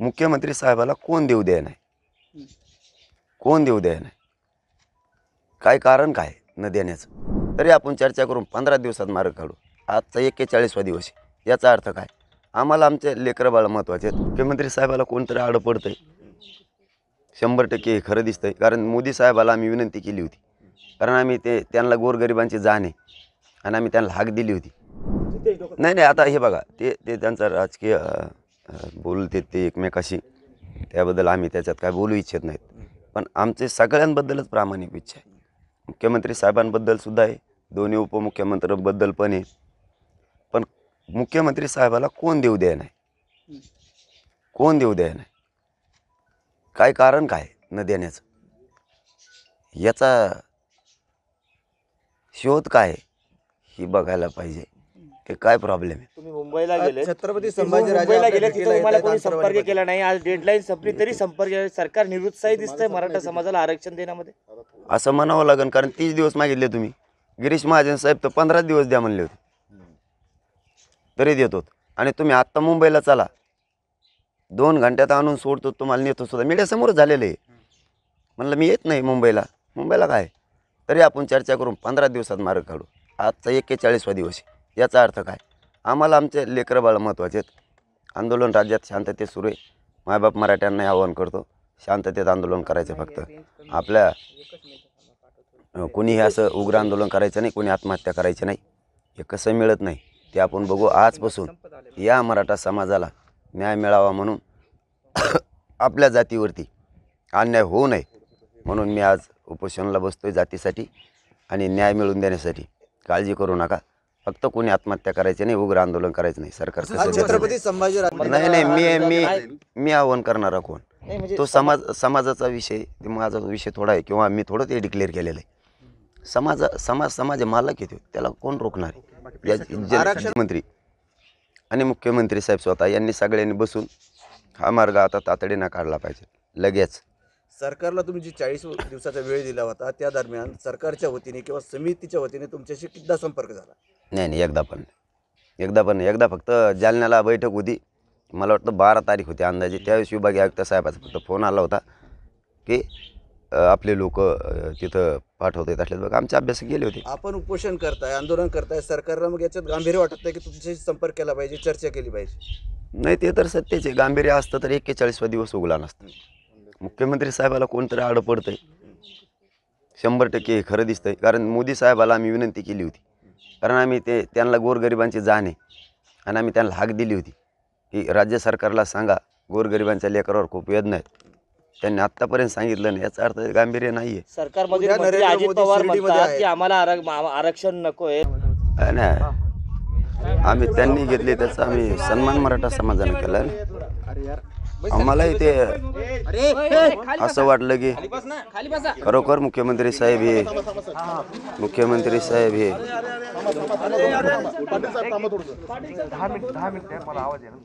मुख्यमंत्री साहेबाला कोण देऊ द्या नाही? कोण देऊ द्या नाही? काय कारण काय न देण्याचं? तरी आपण चर्चा करून पंधरा दिवसात मार्ग काढू. आजचा एक्केचाळीसवा दिवस आहे. याचा अर्थ काय? आम्हाला आमचे लेकरं बाळ महत्त्वाचे आहेत. मुख्यमंत्री साहेबाला कोणतरी आडं पडतंय? शंभर टक्के हे खरं दिसतंय. कारण मोदी साहेबाला आम्ही विनंती केली होती. कारण आम्ही ते त्यांना गोरगरिबांची जाण आहे. आणि आम्ही त्यांना हाक दिली होती. नाही नाही आता हे बघा. ते ते त्यांचा राजकीय बोलते ते एकमेकाशी. त्याबद्दल आम्ही त्याच्यात काय बोलू इच्छित नाहीत. पण आमचे सगळ्यांबद्दलच प्रामाणिक इच्छा आहे. मुख्यमंत्री साहेबांबद्दल सुद्धा आहे. दोन्ही उपमुख्यमंत्र्यांबद्दल पण आहे. पण मुख्यमंत्री साहेबाला कोण देऊ द्या नाही? कोण देऊ द्या नाही? काय कारण काय न देण्याचं? याचा शोध काय आहे? ही बघायला पाहिजे की काय प्रॉब्लेम आहे. मुंबईला गेले छत्रपती संभाजीराजे मुंबईला गेले तिथं तुम्हाला कोणी संपर्क. केला नाही. आज डेडलाईन संपली तरी संपर्क. सरकार निरुत्साही दिसतंय मराठा समाजाला आरक्षण देण्यामध्ये. असं म्हणावं लागेल कारण तीस दिवस मागितले तुम्ही. गिरीश महाजन साहेब तर पंधराच दिवस द्या म्हणले होते. तरी देतो आणि तुम्ही आत्ता मुंबईला चला. दोन घंट्यात आणून सोडतो तुम्हाला नेतो सुद्धा. मीडियासमोर झालेलं आहे. म्हणलं मी येत नाही मुंबईला. मुंबईला काय? तरी आपण चर्चा करून पंधरा दिवसात मार्ग काढू. आजचा एक्केचाळीसवा दिवस याचा अर्थ काय? आम्हाला आमचे लेकरं बाळ महत्त्वाचे आहेत. आंदोलन राज्यात शांततेत सुरू आहे. मायबाप मराठ्यांनाही आवाहन करतो शांततेत आंदोलन करायचं फक्त. आपल्या कुणीही कोणीही असं उग्र आंदोलन करायचं नाही कोणी आत्महत्या करायची नाही. हे कसं मिळत नाही ते आपण बघू आजपासून या मराठा समाजाला न्याय मिळावा म्हणून आपल्या जातीवरती अन्याय होऊ नये म्हणून मी आज उपोषणाला बसतो आहे जातीसाठी आणि न्याय मिळवून देण्यासाठी. काळजी करू नका. फक्त कोणी आत्महत्या करायची नाही उग्र आंदोलन करायचं नाही सरकार छत्रपती संभाजीराजे नाही नाही मी मी मी आव्हान करणारा कोण? म्हणजे तो समाज समाजाचा विषय ते माझा विषय थोडा आहे किंवा मी थोडं ते डिक्लेअर केलेलं आहे. समाज समाज समाज मालक येतो त्याला कोण रोखणार आहे? मंत्री आणि मुख्यमंत्री साहेब स्वतः यांनी सगळ्यांनी बसून हा मार्ग आता तातडीनं काढला पाहिजे लगेच. सरकारला तुम्ही जी चाळीस दिवसाचा वेळ दिला होता त्या दरम्यान सरकारच्या वतीने किंवा समितीच्या वतीने तुमच्याशी कितीदा संपर्क झाला? नाही नाही एकदा पण नाही. एकदा पण नाही. एकदा फक्त जालन्याला बैठक होती. मला वाटतं बारा तारीख होती अंदाजे. त्यावेळेस विभागीय आयुक्त साहेबाचा फक्त फोन आला होता की अ, आपले लोक तिथं पाठवत आहेत असले बघ आमचे अभ्यास गेले होते. आपण उपोषण करताय आंदोलन करताय सरकारला मग याच्यात गांभीर्य वाटत नाही की तुमच्याशी संपर्क केला पाहिजे चर्चा केली पाहिजे? नाही ते तर सत्याचे गांभीर्य असतं तर एक्केचाळीसवा दिवस उगला नसतं. मुख्यमंत्री साहेबाला कोणतरी आडं पडतंय. शंभर टक्के हे खरं दिसतंय. कारण मोदी साहेबाला आम्ही विनंती केली होती. कारण आम्ही ते त्यांना गोरगरिबांची जाण आहे. आणि आम्ही त्यांना हाक दिली होती. की राज्य सरकारला सांगा गोरगरिबांच्या लेकरावर खूप वेदना आहेत. त्यांनी आत्तापर्यंत सांगितलं नाही. याचा अर्थ गांभीर्य नाही आहे सरकारमध्ये अजित पवार म्हणतात. की आम्हाला आरक्षण नकोय. नाही. आम्ही त्यांनी घेतले त्याचा आम्ही सन्मान मराठा समाजाने केला. आम्हालाही ते असं वाटलं की खरोखर मुख्यमंत्री साहेब हे मुख्यमंत्री साहेब हे दहा मिनिट दहा मिनिट मला आवाज आहे ना